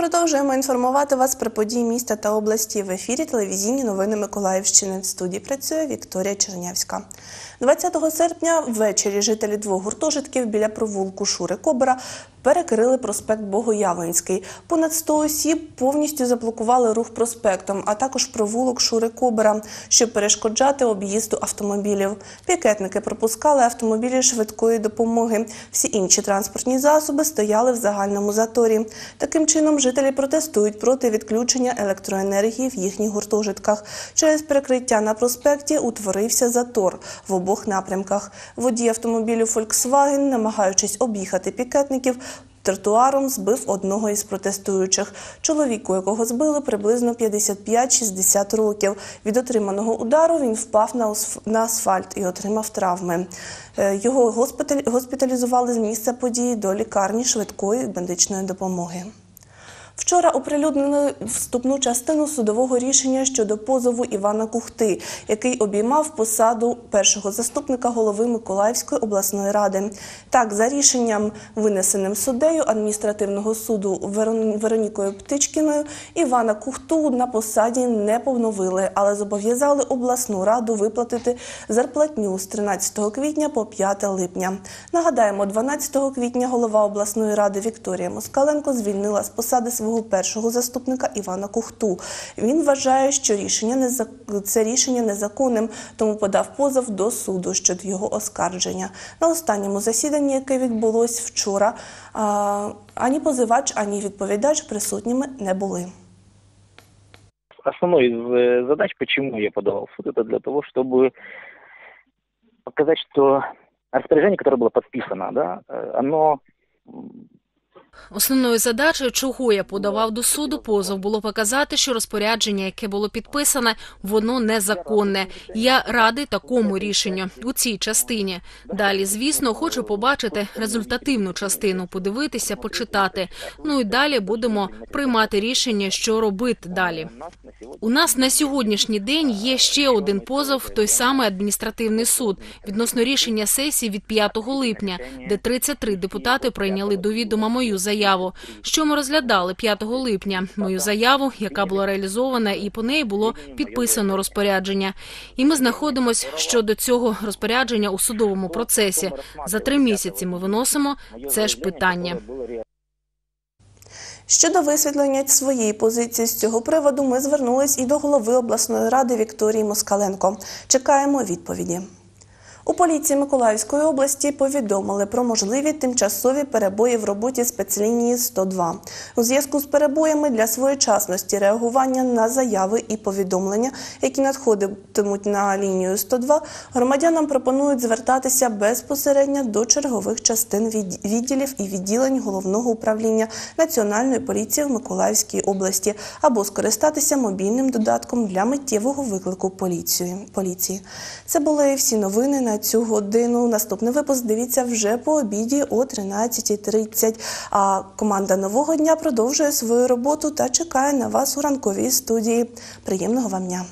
продовжуємо інформувати вас про події міста та області в ефірі телевізійні новини Миколаївщини. В студії працює Вікторія Чернявська. 20 серпня ввечері жителі двох гуртожитків біля провулку Шури Кобера перекрили проспект Богоявленський. Понад 100 осіб повністю заблокували рух проспектом, а також провулок Шури Кобера, щоб перешкоджати об'їзду автомобілів. Пікетники пропускали автомобілі швидкої допомоги. Всі інші транспортні засоби стояли в загальному заторі. Таким чином, жителі протестують проти відключення електроенергії в їхніх гуртожитках. Через перекриття на проспекті утворився затор в обох напрямках. Водій автомобілю Volkswagen, намагаючись об'їхати пікетників, Тротуаром збив одного із протестуючих. Чоловіку, якого збили, приблизно 55-60 років. Від отриманого удару він впав на асфальт і отримав травми. Е, Його госпіталізували з місця події до лікарні швидкої медичної допомоги. Вчора оприлюднили вступну частину судового рішення щодо позову Івана Кухти, який обіймав посаду першого заступника голови Миколаївської обласної ради. Так, за рішенням, винесеним суддею адміністративного суду Верон- Веронікою Птичкіною, Івана Кухту на посаді не повновили, але зобов'язали обласну раду виплатити зарплатню з 13 квітня по 5 липня. Нагадаємо, 12 квітня голова обласної ради Вікторія Москаленко звільнила з посади свого першого заступника Івана Кухту. Він вважає, що рішення незак- це рішення незаконним, тому подав позов до суду щодо його оскарження. На останньому засіданні, яке відбулось вчора, а, ані позивач, ані відповідач присутніми не були. Основной из э, задач, почему я подавал в суд, это для того, чтобы показать, что распоряжение, которое было подписано, да, э, оно м, Основною задачею, чого я подавав до суду позов, було показати, що розпорядження, яке було підписане, воно незаконне. Я радий такому рішенню у цій частині. Далі, звісно, хочу побачити результативну частину, подивитися, почитати. Ну і далі будемо приймати рішення, що робити далі. у нас на сьогоднішній день є ще один позов той самий адміністративний суд відносно рішення сесії від 5 липня, де 33 депутати прийняли до відома мою заяву. Що ми розглядали 5 липня? Мою заяву, яка була реалізована, і по неї було підписано розпорядження. І ми знаходимося щодо цього розпорядження у судовому процесі. За три місяці ми виносимо це ж питання. Щодо висвітлення своєї позиції з цього приводу, ми звернулись і до голови обласної ради Вікторії Москаленко. Чекаємо відповіді. У поліції Миколаївської області повідомили про можливі тимчасові перебої в роботі спецлінії 102. У зв'язку з перебоями для своєчасності реагування на заяви і повідомлення, які надходитимуть на лінію 102, громадянам пропонують звертатися безпосередньо до чергових частин від- відділів і відділень головного управління Національної поліції в Миколаївській області або скористатися мобільним додатком для миттєвого виклику поліції. Це були всі новини на цю годину. Наступний випуск дивіться вже по обіді о 13.30. А команда нового дня продовжує свою роботу та чекає на вас у ранковій студії. Приємного вам дня!